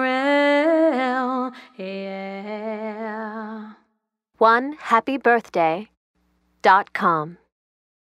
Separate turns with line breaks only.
real. Yeah.
One happy birthday dot com.